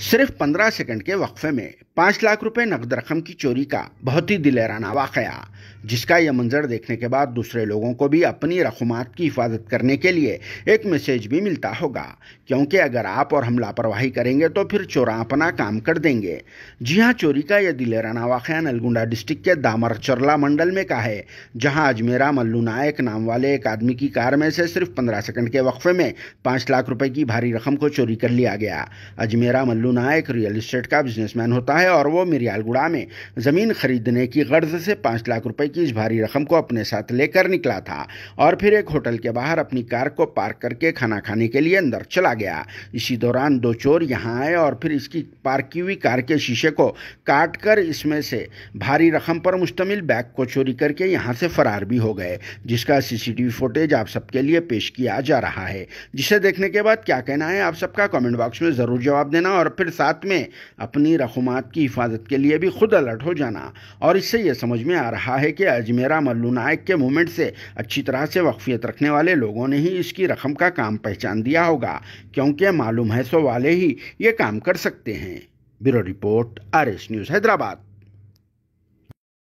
सिर्फ़ पंद्रह सेकंड के वक्फे में। पाँच लाख रुपए नकद रकम की चोरी का बहुत ही दिलेराना वाकया, जिसका यह मंजर देखने के बाद दूसरे लोगों को भी अपनी रकूमात की हिफाजत करने के लिए एक मैसेज भी मिलता होगा। क्योंकि अगर आप और हम लापरवाही करेंगे तो फिर चोरा अपना काम कर देंगे। जी हाँ चोरी का यह दिलेराना वाक़ नलगुंडा डिस्ट्रिक्ट के दामर चरला मंडल में का है, जहाँ अजमेरा मल्लू नायक नाम वाले एक आदमी की कार में से सिर्फ़ पंद्रह सेकंड के वक्फे में पाँच लाख रुपए की भारी रकम को चोरी कर लिया गया। अजमेरा मल्लू नायक रियल इस्टेट का बिजनेसमैन होता है और वो मिरियालगुड़ा में ज़मीन खरीदने की गर्ज से पाँच लाख रुपए की इस भारी रकम को अपने साथ लेकर निकला था और फिर एक होटल के बाहर अपनी कार को पार्क करके खाना खाने के लिए अंदर चला गया। इसी दौरान दो चोर यहाँ आए और फिर इसकी पार्क की हुई कार के शीशे को काट कर इसमें से भारी रकम पर मुश्तमिल बैग को चोरी करके यहाँ से फरार भी हो गए, जिसका सीसीटीवी फुटेज आप सबके लिए पेश किया जा रहा है। जिसे देखने के बाद क्या कहना है, आप सबका कमेंट बॉक्स में ज़रूर जवाब देना और फिर साथ में अपनी रकूमात की हिफाजत के लिए भी खुद अलर्ट हो जाना। और इससे यह समझ में आ रहा है कि अजमेरा मल्लू नायक के मूवमेंट से अच्छी तरह से वक्फियत रखने वाले लोगों ने ही इसकी रकम का काम पहचान दिया होगा। क्योंकि मालूम है सो वाले ही ये काम कर सकते हैं। Bureau report, R S news, Hyderabad.